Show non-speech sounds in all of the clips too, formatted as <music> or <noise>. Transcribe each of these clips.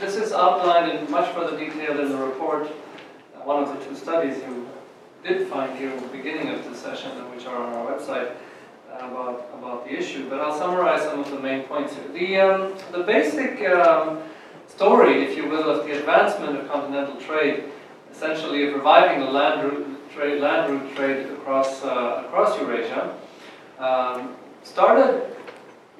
this is outlined in much further detail in the report, uh, one of the two studies you did find here at the beginning of the session, which are on our website, uh, about, about the issue. But I'll summarize some of the main points here. The, um, the basic um, story, if you will, of the advancement of continental trade, essentially of reviving the land route trade, land route trade across, uh, across Eurasia, um, started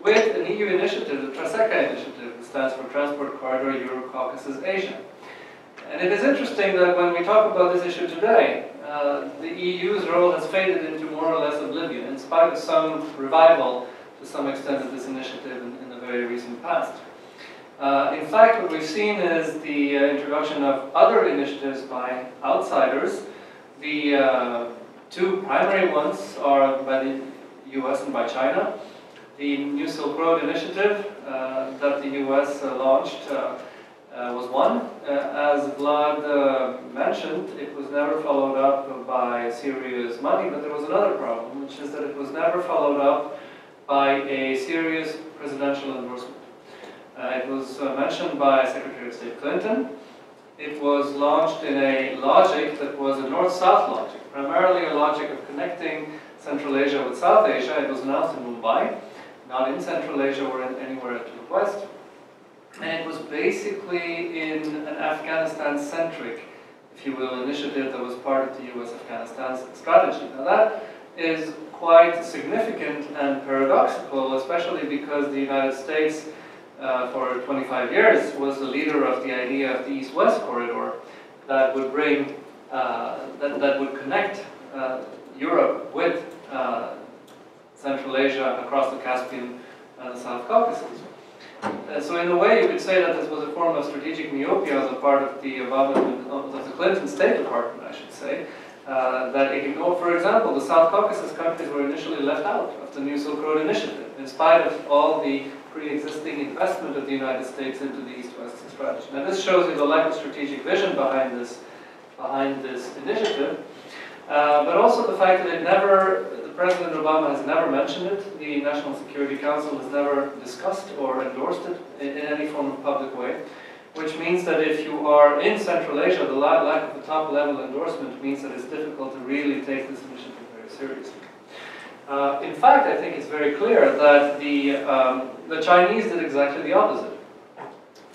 with an EU initiative, the TRACECA initiative, stands for Transport Corridor Europe, Caucasus, Asia. And it is interesting that when we talk about this issue today, uh, the EU's role has faded into more or less oblivion, in spite of some revival to some extent of this initiative in, in the very recent past. Uh, in fact, what we've seen is the uh, introduction of other initiatives by outsiders. The uh, two primary ones are by the US and by China. The New Silk Road Initiative that the US uh, launched uh, was one. as Vlad mentioned, it was never followed up by serious money, but there was another problem, which is that it was never followed up by a serious presidential endorsement. Uh, it was uh, mentioned by Secretary of State Clinton. It was launched in a logic that was a north-south logic, primarily a logic of connecting Central Asia with South Asia. It was announced in Mumbai, not in Central Asia or in anywhere to the west. And it was basically in an Afghanistan-centric, if you will, initiative that was part of the US-Afghanistan strategy. Now that is quite significant and paradoxical, especially because the United States uh, for 25 years was the leader of the idea of the East-West corridor that would bring, uh, that, that would connect uh, Europe with uh, Central Asia across the Caspian and the South Caucasus. Uh, so in a way, you could say that this was a form of strategic myopia on the part of the Obama, of the Clinton State Department, I should say, uh, that ignored, for example, the South Caucasus countries were initially left out of the New Silk Road Initiative, in spite of all the pre-existing investment of the United States into the East-West strategy. Now this shows you the lack of strategic vision behind this, behind this initiative, uh, but also the fact that it never, the President Obama has never mentioned it, the National Security Council has never discussed or endorsed it in, in any form of public way, which means that if you are in Central Asia, the lack of the top level endorsement means that it's difficult to really take this initiative very seriously. Uh, in fact, I think it's very clear that the, um, the Chinese did exactly the opposite.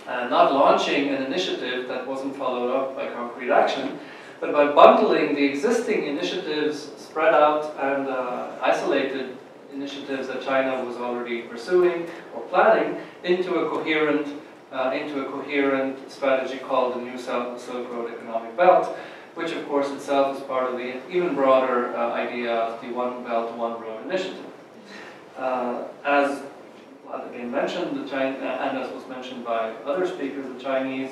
Uh, not launching an initiative that wasn't followed up by concrete action, but by bundling the existing initiatives spread out and uh, isolated initiatives that China was already pursuing or planning into a coherent uh, into a coherent strategy called the New Silk Road Economic Belt, which of course itself is part of the even broader uh, idea of the One Belt, One Road initiative. Uh, as again mentioned, the China, and as was mentioned by other speakers, the Chinese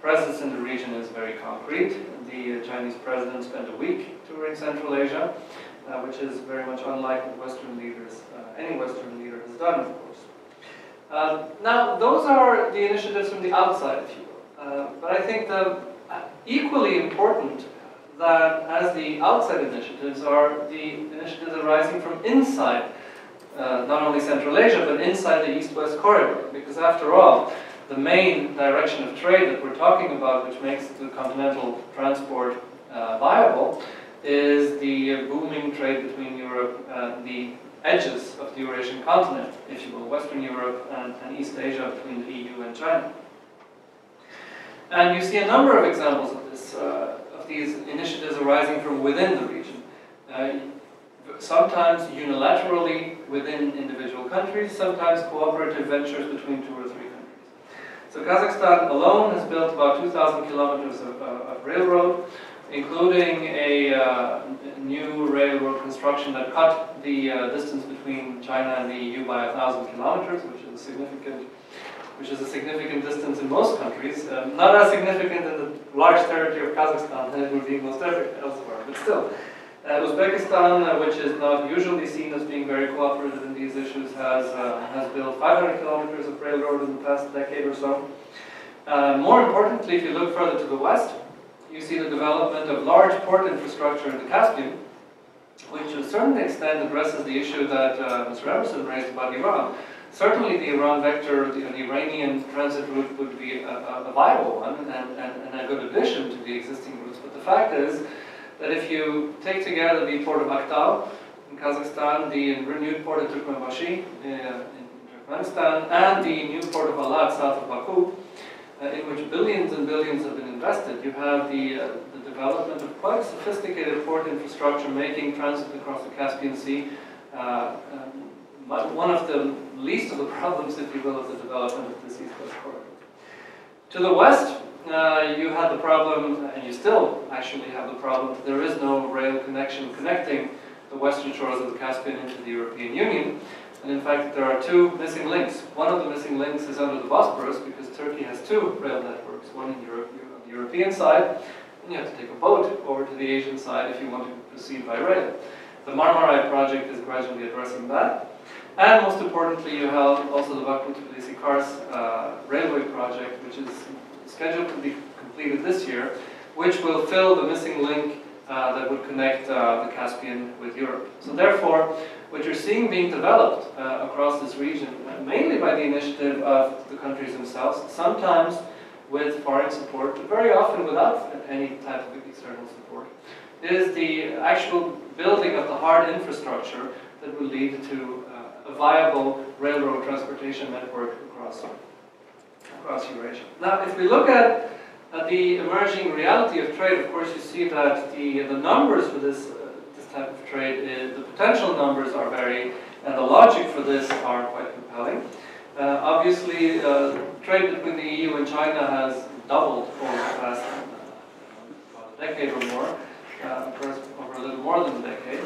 presence in the region is very concrete. The uh, Chinese president spent a week touring Central Asia, uh, which is very much unlike what Western leaders, uh, any Western leader has done, of course. Uh, now, those are the initiatives from the outside, if you will. but I think the equally important that as the outside initiatives are the initiatives arising from inside uh, not only Central Asia, but inside the East-West corridor. Because after all, the main direction of trade that we're talking about, which makes the continental transport uh, viable, is the booming trade between Europe and the edges of the Eurasian continent, if you will, Western Europe and, and East Asia between the EU and China. And you see a number of examples of this, uh, of these initiatives arising from within the region. Uh, sometimes unilaterally within individual countries, sometimes cooperative ventures between countries. So Kazakhstan alone has built about 2,000 kilometers of, uh, of, railroad, including a uh, new railroad construction that cut the uh, distance between China and the EU by 1,000 kilometers, which is a significant which is a significant distance in most countries, um, not as significant in the large territory of Kazakhstan as it would be most elsewhere, but still. Uh, Uzbekistan, uh, which is not usually seen as being very cooperative in these issues, has, uh, has built 500 kilometers of railroad in the past decade or so. More importantly, if you look further to the west, you see the development of large port infrastructure in the Caspian, which to a certain extent addresses the issue that uh, Mr. Emerson raised about Iran. certainly the Iran vector, the, the Iranian transit route would be a, a, viable one and, and, and a good addition to the existing routes. But the fact is that if you take together the port of Aktau in Kazakhstan, the renewed port of Turkmenbashi uh, in Turkmenistan, and the new port of Alat south of Baku, uh, in which billions and billions have been invested, you have the, uh, the development of quite sophisticated port infrastructure making transit across the Caspian Sea uh, um, one of the least of the <laughs> problems, if you will, of the development of the East Coast Corridor. To the west, uh, you had the problem, and you still actually have the problem, there is no rail connection connecting the western shores of the Caspian into the European Union. And in fact, there are two missing links. One of the missing links is under the Bosporus, because Turkey has two rail networks, one in Europe, on the European side, and you have to take a boat over to the Asian side if you want to proceed by rail. The Marmaray project is gradually addressing that. And most importantly, you have also the Baku-Tbilisi-Kars uh, railway project, which is scheduled to be completed this year, which will fill the missing link uh, that would connect uh, the Caspian with Europe. So therefore, what you're seeing being developed uh, across this region, mainly by the initiative of the countries themselves, sometimes with foreign support, but very often without any type of external support, is the actual building of the hard infrastructure that will lead to uh, a viable railroad transportation network across, across Eurasia. Now, if we look at uh, the emerging reality of trade, of course, you see that the, the numbers for this, uh, this type of trade, is, the potential numbers are very, and the logic for this are quite compelling. Uh, obviously, uh, trade between the EU and China has doubled over the past uh, decade or more uh, over a little more than a decade.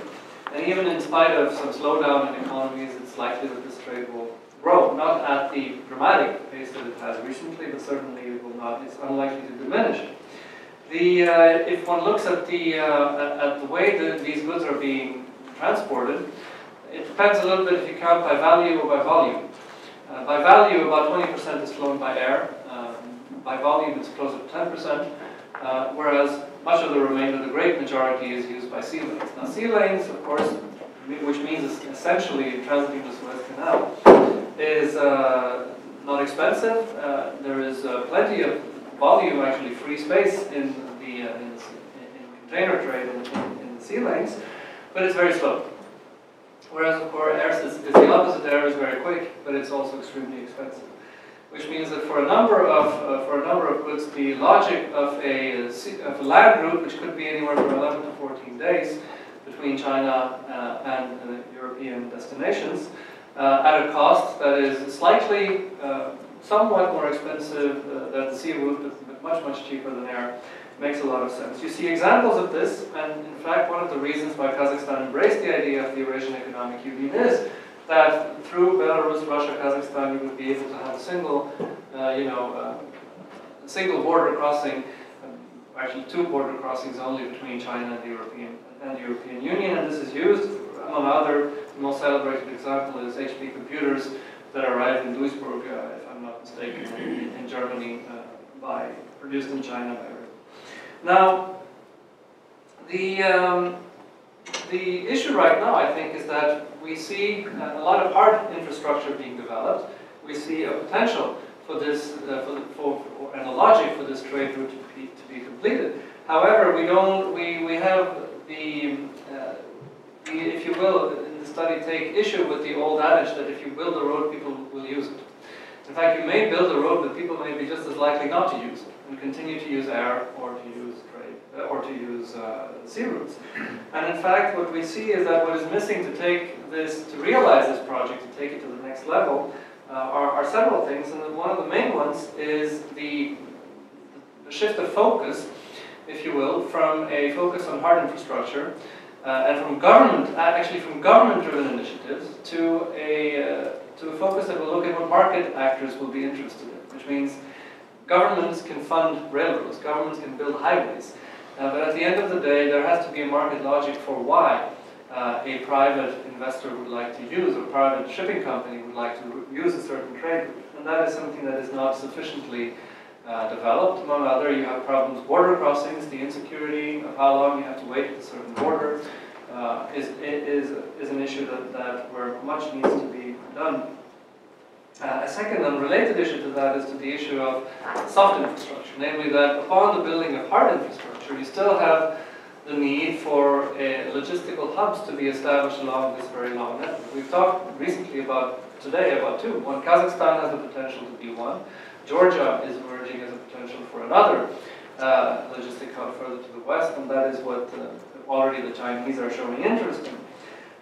And even in spite of some slowdown in economies, it's likely that this trade will grow, not at the dramatic pace that it has recently, but certainly it will not, it's unlikely to diminish. The, uh, if one looks at the, uh, at the way that these goods are being transported, it depends a little bit if you count by value or by volume. Uh, by value, about 20% is flown by air. Um, by volume, it's closer to 10%, uh, whereas much of the remainder, the great majority, is used by sea lanes. Now, sea lanes, of course, which means essentially transiting the Suez Canal, is uh, not expensive. Uh, there is uh, plenty of volume, actually free space in the uh, in, in, container trade in, in, the sea lanes, but it's very slow. Whereas, of course, air is, is the opposite. Air is very quick, but it's also extremely expensive which means that for a number of uh, for a number of goods, the logic of a, of a land route, which could be anywhere from 11 to 14 days between China uh, and uh, European destinations, uh, at a cost that is slightly, uh, somewhat more expensive uh, than the sea route, but much much cheaper than air, makes a lot of sense. You see examples of this, and in fact, one of the reasons why Kazakhstan embraced the idea of the Eurasian Economic Union is that through Belarus, Russia, Kazakhstan, you would be able to have a single, uh, you know, uh, single border crossing, um, actually two border crossings only between China and the European and the European Union, and this is used, among other, the most celebrated example HP computers that arrived in Duisburg, uh, if I'm not mistaken, in, Germany, uh, by produced in China by. Now, the um, the issue right now, I think, is that we see a lot of hard infrastructure being developed. We see a potential for this, uh, for, for, for, and a logic for this trade route to be, to be completed. However, we don't, we, we have the, uh, the, if you will, the study take issue with the old adage that if you build a road, people will use it. In fact, you may build a road, but people may be just as likely not to use it and continue to use air or to use uh, or to use uh, sea routes. And in fact, what we see is that what is missing to take this, to realize this project, to take it to the next level, uh, are, are, several things. And one of the main ones is the, the shift of focus, if you will, from a focus on hard infrastructure uh, and from government, actually from government-driven initiatives, to a, uh, to a focus that will look at what market actors will be interested in, which means governments can fund railroads, governments can build highways, uh, but at the end of the day, there has to be a market logic for why uh, a private investor would like to use, or a private shipping company would like to use a certain trade route. And that is something that is not sufficiently uh, developed. Among other, you have problems, border crossings, the insecurity of how long you have to wait at a certain border uh, is, is, is an issue that, that where much needs to be done. Uh, a second unrelated issue to that is to the issue of soft infrastructure, namely that upon the building of hard infrastructure, you still have the need for uh, logistical hubs to be established along this very long network. We've talked recently about today about two. One, Kazakhstan has the potential to be one. Georgia is emerging as a potential for another uh, logistic hub further to the west, and that is what uh, already the Chinese are showing interest in.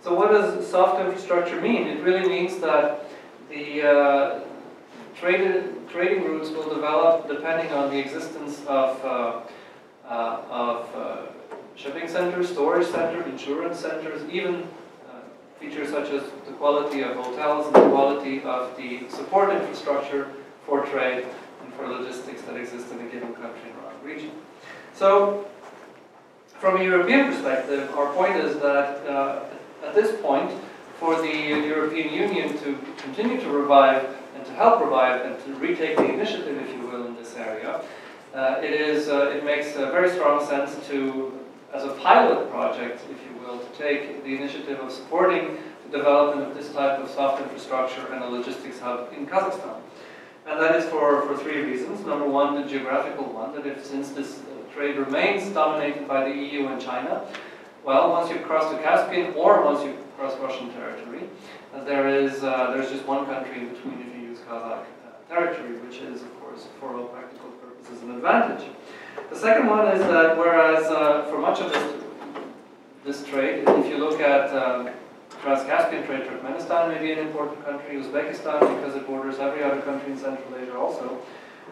So what does soft infrastructure mean? It really means that the uh, traded, trading routes will develop depending on the existence of, uh, uh, of uh, shipping centers, storage centers, insurance centers, even features such as the quality of hotels and the quality of the support infrastructure for trade and for logistics that exist in a given country or region. So, from a European perspective, our point is that uh, at this point, for the European Union to continue to revive and to help revive and to retake the initiative, if you will, in this area, uh, it is uh, it makes very strong sense to, as a pilot project, if you will, to take the initiative of supporting the development of this type of soft infrastructure and a logistics hub in Kazakhstan. And that is for, for three reasons. Number one, the geographical one, that if since this uh, trade remains dominated by the EU and China, well, once you've crossed the Caspian or once you've crossed Russian territory, uh, there is uh, there's just one country in between if you use Kazakh uh, territory, which is, of course, for all practical purposes, an advantage. The second one is that whereas uh, for much of this this trade, if you look at um, Trans-Caspian trade, Turkmenistan may be an important country, Uzbekistan because it borders every other country in Central Asia also.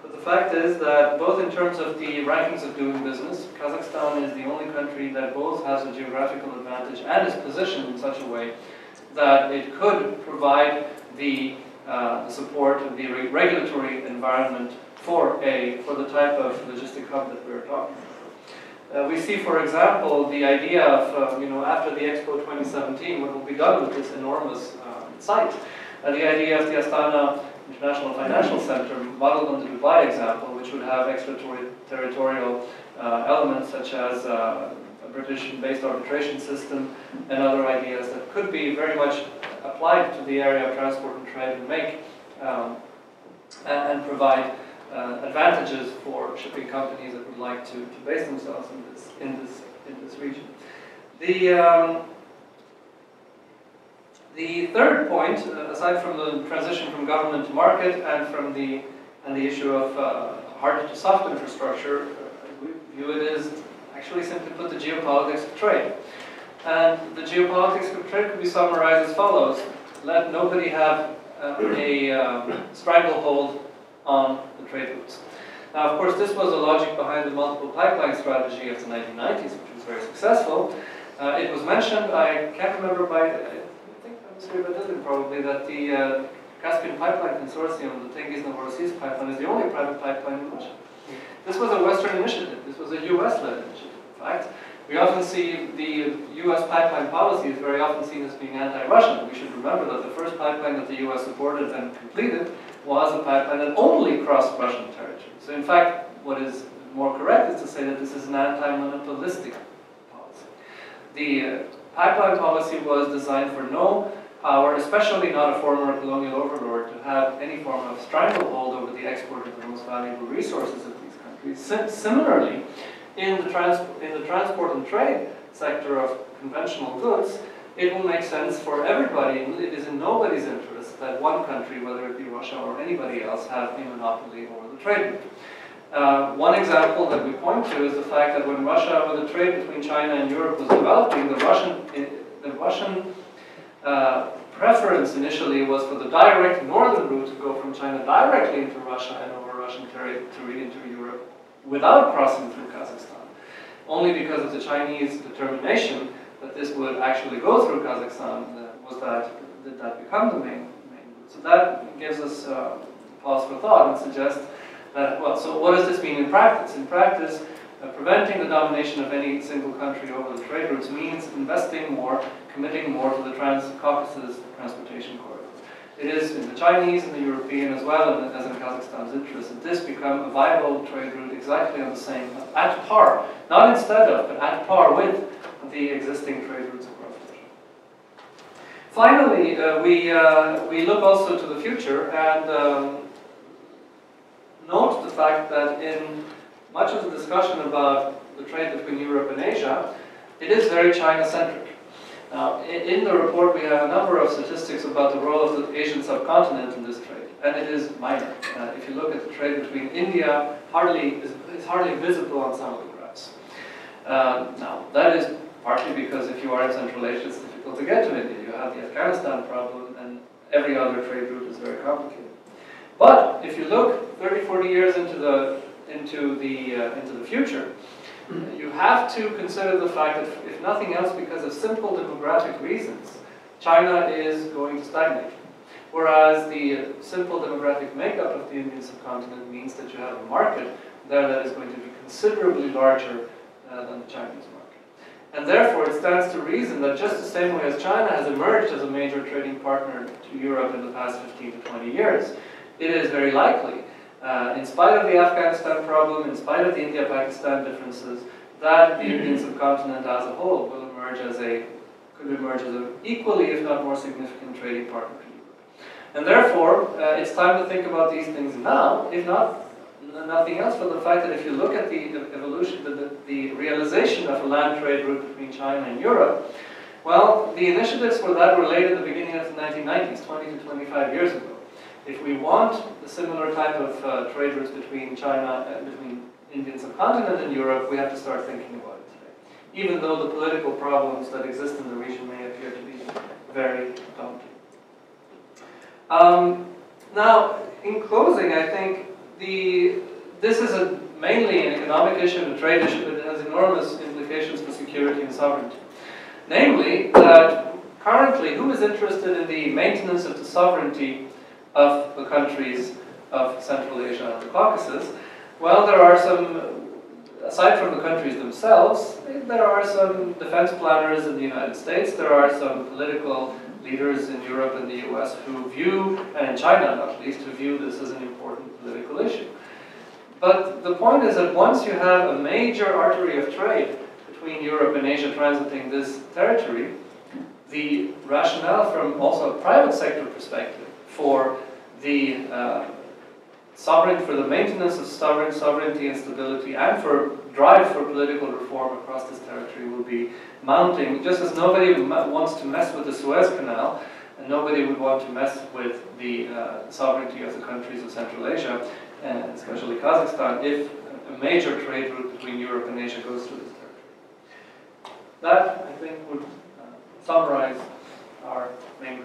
But the fact is that both in terms of the rankings of doing business, Kazakhstan is the only country that both has a geographical advantage and is positioned in such a way that it could provide the, uh, the support of the re regulatory environment for a for the type of logistic hub that we're talking about. Uh, we see, for example, the idea of, uh, you know, after the Expo 2017, what will be done with this enormous uh, site. Uh, the idea of the Astana International Financial Center, modeled on the Dubai example, which would have extraterritorial uh, elements such as uh, a British-based arbitration system and other ideas that could be very much applied to the area of transport and trade and make um, and, and provide uh, advantages for shipping companies that would like to, to base themselves in this, in this, in this region. The, um, the third point, uh, aside from the transition from government to market and from the, and the issue of uh, hard to soft infrastructure, uh, we view it as actually simply put the geopolitics of trade. And the geopolitics of trade could be summarized as follows. Let nobody have uh, a um, stranglehold on the trade routes. Now, of course, this was the logic behind the multiple pipeline strategy of the 1990s, which was very successful. Uh, it was mentioned, I can't remember by, I think I was here probably, that the uh, Caspian Pipeline Consortium, the Tengiz Novorossiysk pipeline, is the only private pipeline in Russia. This was a Western initiative. This was a US-led initiative, in fact. We often see the U.S. pipeline policy is very often seen as being anti-Russian. We should remember that the first pipeline that the U.S. supported and completed was a pipeline that only crossed Russian territory. So in fact, what is more correct is to say that this is an anti-monopolistic policy. The uh, pipeline policy was designed for no power, especially not a former colonial overlord, to have any form of stranglehold over the export of the most valuable resources of these countries. similarly, in the, trans in the transport and trade sector of conventional goods, it will make sense for everybody, it is in nobody's interest that one country, whether it be Russia or anybody else, have a monopoly over the trade. Uh, one example that we point to is the fact that when Russia, when the trade between China and Europe was developing, the Russian, the Russian uh, preference initially was for the direct northern route to go from China directly into Russia and over Russian territory into Europe without crossing through Kazakhstan, only because of the Chinese determination that this would actually go through Kazakhstan was that did that become the main, main route. So that gives us uh, pause for thought and suggests that, well, so what does this mean in practice? In practice, uh, preventing the domination of any single country over the trade routes means investing more, committing more to the Trans-Caucasus transportation corridor. It is in the Chinese and the European as well as in Kazakhstan's interest that this become a viable trade route exactly on the same, at par, not instead of, but at par with the existing trade routes across Asia. finally, uh, we, uh, we look also to the future and um, note the fact that in much of the discussion about the trade between Europe and Asia, it is very China-centric. Now, in the report we have a number of statistics about the role of the Asian subcontinent in this trade, and it is minor. Uh, if you look at the trade between India, hardly it's hardly visible on some of the graphs. Um, now, that is partly because if you are in Central Asia, it's difficult to get to India. You have the Afghanistan problem, and every other trade route is very complicated. But if you look 30, 40 years into the into the uh, into the future, you have to consider the fact that, if nothing else, because of simple demographic reasons, China is going to stagnate. Whereas the simple demographic makeup of the Indian subcontinent means that you have a market there that is going to be considerably larger uh, than the Chinese market. And therefore, it stands to reason that just the same way as China has emerged as a major trading partner to Europe in the past 15 to 20 years, it is very likely uh, in spite of the Afghanistan problem, in spite of the India-Pakistan differences, that the Indian subcontinent as a whole will emerge as a, could emerge as an equally, if not more significant trading partner. And therefore, uh, it's time to think about these things now, if not nothing else but the fact that if you look at the evolution, the, the, the realization of a land trade route between China and Europe, well, the initiatives for that were laid at the beginning of the 1990s, 20 to 25 years ago. If we want a similar type of uh, trade routes between China and uh, between Indian subcontinent and Europe, we have to start thinking about it today. Even though the political problems that exist in the region may appear to be very daunting. Um, now, in closing, I think the this is a, mainly an economic issue and a trade issue, but it has enormous implications for security and sovereignty. Namely, that currently, who is interested in the maintenance of the sovereignty of the countries of Central Asia and the Caucasus? Well, there are some, aside from the countries themselves, there are some defense planners in the United States, there are some political leaders in Europe and the US who view, and in China not least, who view this as an important political issue. But the point is that once you have a major artery of trade between Europe and Asia transiting this territory, the rationale from also a private sector perspective for the uh, sovereign, for the maintenance of sovereign sovereignty and stability, and for drive for political reform across this territory will be mounting, just as nobody wants to mess with the Suez Canal, and nobody would want to mess with the uh, sovereignty of the countries of Central Asia, and especially Kazakhstan, if a major trade route between Europe and Asia goes through this territory. That, I think, would uh, summarize our main